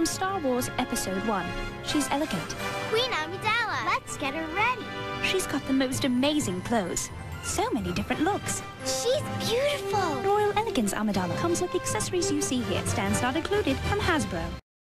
from Star Wars Episode 1. She's elegant. Queen Amidala. Let's get her ready. She's got the most amazing clothes. So many different looks. She's beautiful. Royal Elegance Amidala comes with accessories you see here. Stands not included from Hasbro.